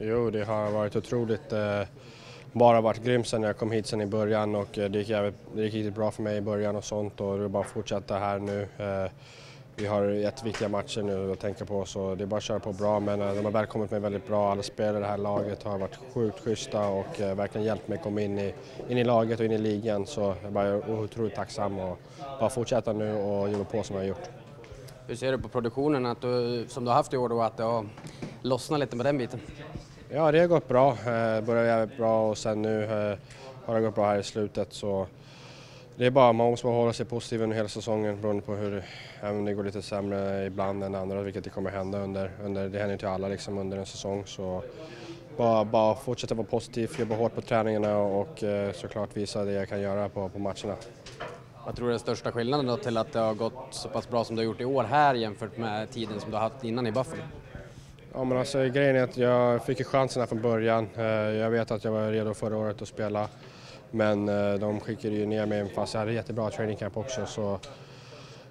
Jo, det har varit otroligt. Eh, bara varit grymt sen jag kom hit sen i början och eh, det gick, jävligt, det gick riktigt bra för mig i början och sånt och det är bara att fortsätta här nu. Eh, vi har jätteviktiga matcher nu att tänka på så det är bara att köra på bra men de har välkommit mig väldigt bra. Alla spelare i det här laget har varit sjukt schyssta och verkligen hjälpt mig att komma in i, in i laget och in i ligan så jag är bara otroligt tacksam och bara fortsätta nu och jobba på som jag har gjort. Hur ser du på produktionen att du, som du har haft i år då, att det har lossnat lite med den biten? Ja, det har gått bra. Det började jävligt bra och sen nu eh, har det gått bra här i slutet så det är bara, man måste bara hålla sig positiv under hela säsongen beroende på hur, även det går lite sämre ibland än andra, vilket det kommer hända under, under det händer ju till alla liksom under en säsong. Så bara, bara fortsätta vara positiv, jobba hårt på träningarna och eh, såklart visa det jag kan göra på, på matcherna. Vad tror du är den största skillnaden då till att det har gått så pass bra som det har gjort i år här jämfört med tiden som du har haft innan i Buffalo? Ja men alltså grejen är att jag fick ju chansen här från början. Eh, jag vet att jag var redo förra året att spela men eh, de skickade ju ner mig fast jag hade jättebra training camp också så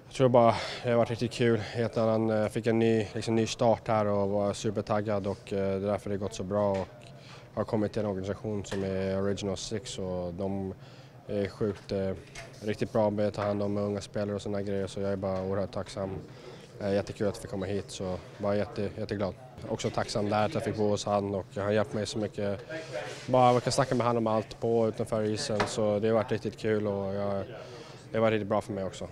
jag tror bara det har varit riktigt kul. Helt annan, jag fick en ny, liksom, ny start här och var supertaggad och det är därför det gått så bra och har kommit till en organisation som är Original Six och de är sjukt, eh, riktigt bra med att ta hand om unga spelare och sådana grejer så jag är bara oerhört tacksam. Eh, jättekul att vi fick komma hit så bara jätte, jätteglad. Också tacksam där att jag fick bo hos han och han har hjälpt mig så mycket. Bara jag kan snacka med honom om allt på och utanför isen så det har varit riktigt kul och jag, det har varit riktigt bra för mig också.